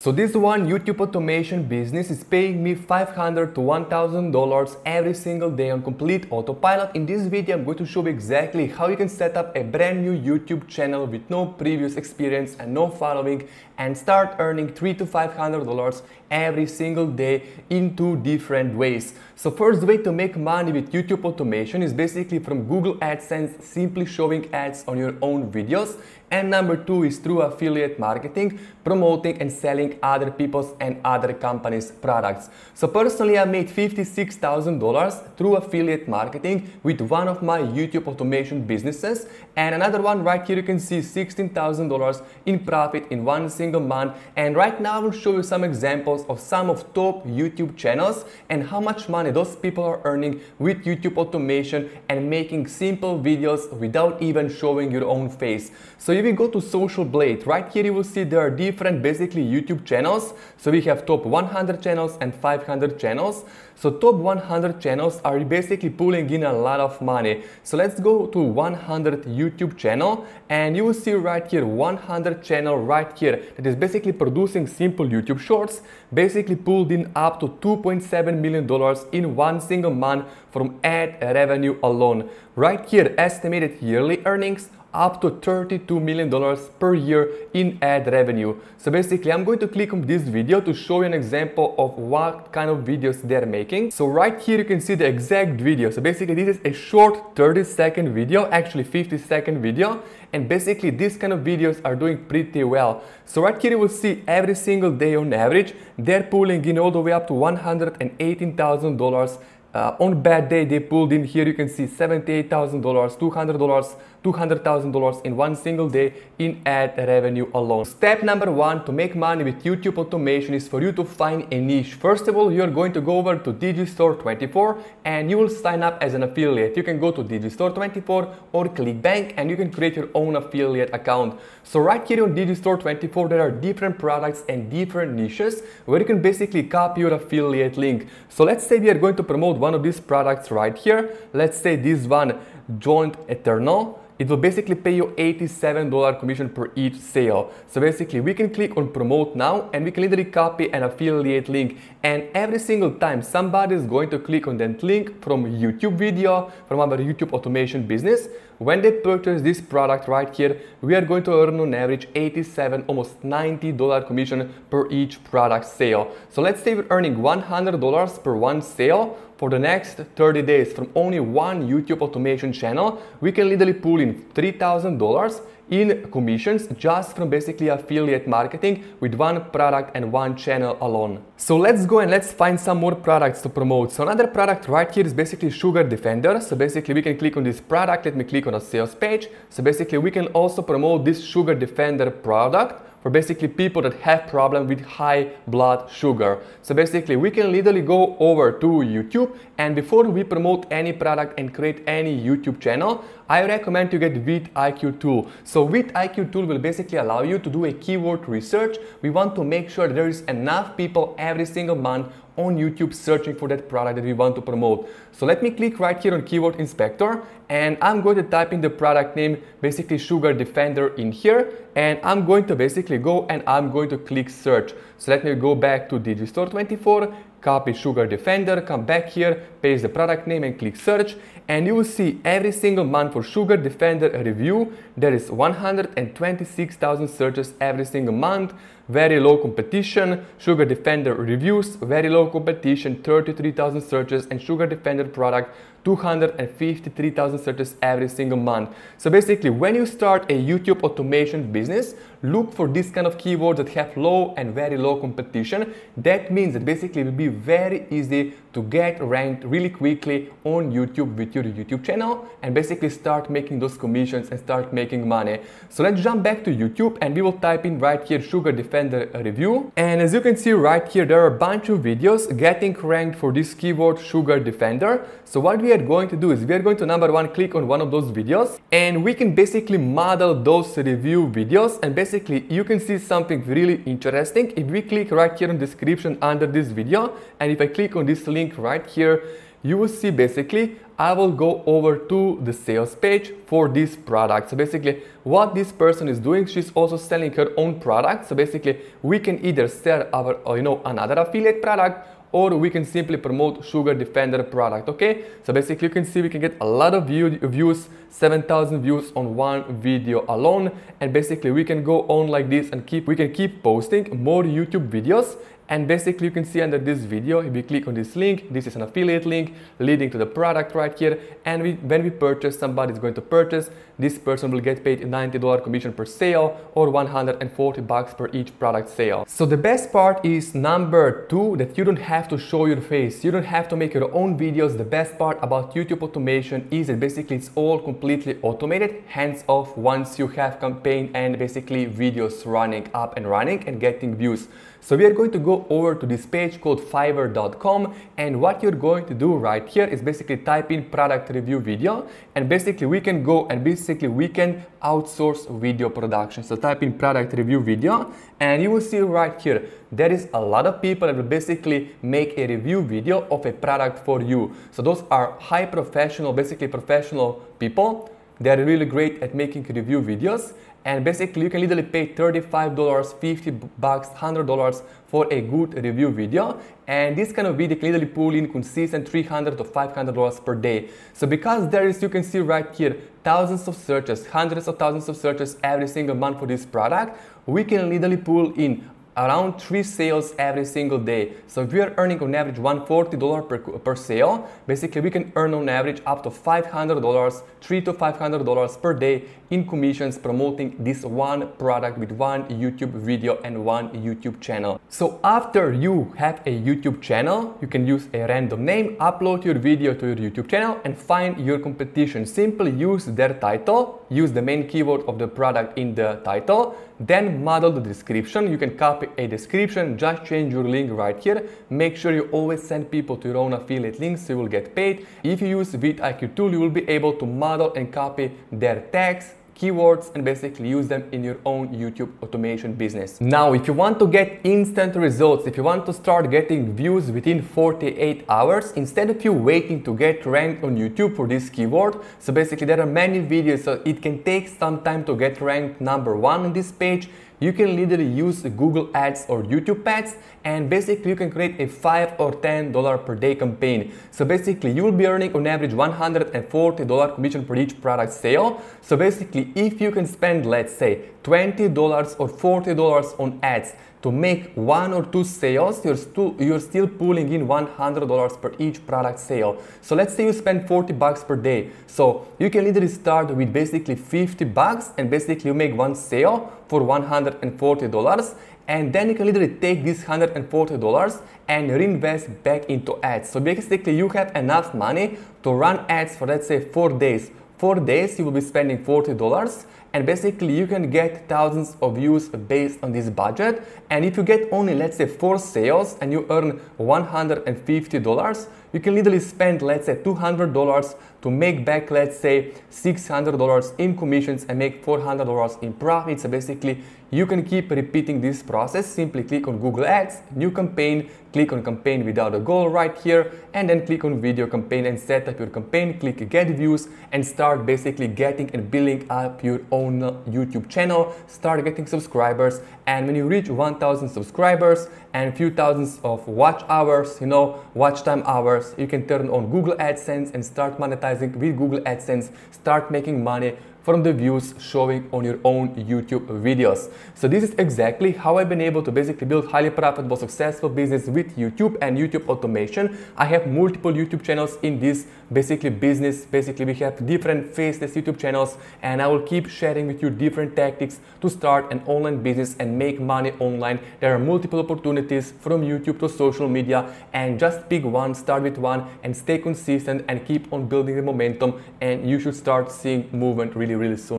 So this one YouTube automation business is paying me 500 to 1000 dollars every single day on complete autopilot. In this video I'm going to show you exactly how you can set up a brand new YouTube channel with no previous experience and no following and start earning 3 to 500 dollars every single day in two different ways. So first way to make money with YouTube automation is basically from Google AdSense simply showing ads on your own videos and number two is through affiliate marketing, promoting and selling other people's and other companies' products. So personally, I made $56,000 through affiliate marketing with one of my YouTube automation businesses. And another one right here, you can see $16,000 in profit in one single month. And right now I will show you some examples of some of top YouTube channels and how much money those people are earning with YouTube automation and making simple videos without even showing your own face. So if you go to Social Blade, right here you will see there are different basically YouTube channels. So we have top 100 channels and 500 channels. So top 100 channels are basically pulling in a lot of money. So let's go to 100 YouTube channel and you will see right here 100 channel right here that is basically producing simple YouTube shorts basically pulled in up to 2.7 million dollars in one single month from ad revenue alone. Right here estimated yearly earnings up to $32 million per year in ad revenue. So basically I'm going to click on this video to show you an example of what kind of videos they're making. So right here you can see the exact video. So basically this is a short 30 second video, actually 50 second video. And basically these kind of videos are doing pretty well. So right here you will see every single day on average, they're pulling in all the way up to $118,000 uh, on bad day, they pulled in here, you can see $78,000, $200, $200,000 in one single day in ad revenue alone. Step number one to make money with YouTube automation is for you to find a niche. First of all, you're going to go over to Digistore24 and you will sign up as an affiliate. You can go to Digistore24 or ClickBank and you can create your own affiliate account. So right here on Digistore24, there are different products and different niches where you can basically copy your affiliate link. So let's say we are going to promote one of these products right here. Let's say this one, Joint Eternal it will basically pay you $87 commission per each sale. So basically we can click on promote now and we can literally copy an affiliate link and every single time somebody is going to click on that link from YouTube video, from our YouTube automation business, when they purchase this product right here, we are going to earn on average 87, almost $90 commission per each product sale. So let's say we're earning $100 per one sale for the next 30 days from only one YouTube automation channel, we can literally pull in $3,000 in commissions just from basically affiliate marketing with one product and one channel alone. So let's go and let's find some more products to promote. So another product right here is basically Sugar Defender. So basically we can click on this product. Let me click on a sales page. So basically we can also promote this Sugar Defender product for basically people that have problem with high blood sugar. So basically we can literally go over to YouTube and before we promote any product and create any YouTube channel, I recommend to get vidIQ tool. So vidIQ tool will basically allow you to do a keyword research. We want to make sure there is enough people every single month on YouTube searching for that product that we want to promote. So let me click right here on Keyword Inspector and I'm going to type in the product name, basically Sugar Defender in here and I'm going to basically go and I'm going to click search. So let me go back to Digistore24, copy Sugar Defender, come back here, paste the product name and click search. And you will see every single month for Sugar Defender review there is 126,000 searches every single month. Very low competition. Sugar Defender reviews very low competition 33,000 searches and Sugar Defender product 253,000 searches every single month so basically when you start a YouTube automation business look for this kind of keywords that have low and very low competition that means that basically it will be very easy to get ranked really quickly on YouTube with your YouTube channel and basically start making those commissions and start making money. So let's jump back to YouTube and we will type in right here Sugar Defender review. And as you can see right here, there are a bunch of videos getting ranked for this keyword Sugar Defender. So what we are going to do is we are going to number one, click on one of those videos and we can basically model those review videos and basically you can see something really interesting. If we click right here on description under this video and if I click on this link right here, you will see basically I will go over to the sales page for this product. So basically what this person is doing, she's also selling her own product. So basically we can either sell our, you know, another affiliate product or we can simply promote Sugar Defender product, okay? So basically you can see we can get a lot of view, views, 7,000 views on one video alone. And basically we can go on like this and keep, we can keep posting more YouTube videos and basically you can see under this video, if we click on this link, this is an affiliate link leading to the product right here. And we, when we purchase, somebody is going to purchase, this person will get paid $90 commission per sale or 140 bucks per each product sale. So the best part is number two, that you don't have to show your face. You don't have to make your own videos. The best part about YouTube automation is that basically it's all completely automated, hands off once you have campaign and basically videos running up and running and getting views. So we are going to go over to this page called fiverr.com and what you're going to do right here is basically type in product review video and basically we can go and basically we can outsource video production. So type in product review video and you will see right here there is a lot of people that will basically make a review video of a product for you. So those are high professional, basically professional people. They're really great at making review videos and basically you can literally pay $35 50 bucks $100 for a good review video and this kind of video can literally pull in consistent 300 to 500 dollars per day. So because there is you can see right here thousands of searches hundreds of thousands of searches every single month for this product we can literally pull in around three sales every single day. So if we are earning on average $140 per, per sale, basically we can earn on average up to $500, three to $500 per day in commissions promoting this one product with one YouTube video and one YouTube channel. So after you have a YouTube channel, you can use a random name, upload your video to your YouTube channel and find your competition. Simply use their title, use the main keyword of the product in the title, then model the description. You can copy a description, just change your link right here. Make sure you always send people to your own affiliate links so you will get paid. If you use vidIQ tool, you will be able to model and copy their tags, keywords and basically use them in your own YouTube automation business. Now, if you want to get instant results, if you want to start getting views within 48 hours, instead of you waiting to get ranked on YouTube for this keyword, so basically there are many videos, so it can take some time to get ranked number one on this page, you can literally use Google Ads or YouTube Ads and basically you can create a 5 or 10 dollar per day campaign. So basically you will be earning on average 140 dollar commission per each product sale. So basically if you can spend let's say 20 dollars or 40 dollars on ads to make one or two sales, you're, stu- you're still pulling in $100 per each product sale. So let's say you spend 40 bucks per day. So you can literally start with basically 50 bucks and basically you make one sale for $140 and then you can literally take this $140 and reinvest back into ads. So basically you have enough money to run ads for let's say four days. Four days you will be spending $40 and basically you can get thousands of views based on this budget. And if you get only let's say four sales and you earn $150 you can literally spend let's say $200 to make back let's say $600 in commissions and make $400 in profit so basically you can keep repeating this process. Simply click on Google Ads new campaign click on campaign without a goal right here and then click on video campaign and set up your campaign click get views and start basically getting and building up your own uh, YouTube channel. Start getting subscribers and when you reach 1000 subscribers and few thousands of watch hours you know watch time hours you can turn on Google AdSense and start monetizing with Google AdSense start making money from the views showing on your own YouTube videos. So this is exactly how I've been able to basically build highly profitable, successful business with YouTube and YouTube automation. I have multiple YouTube channels in this basically business. Basically, we have different faceless YouTube channels and I will keep sharing with you different tactics to start an online business and make money online. There are multiple opportunities from YouTube to social media and just pick one, start with one and stay consistent and keep on building the momentum and you should start seeing movement really really soon.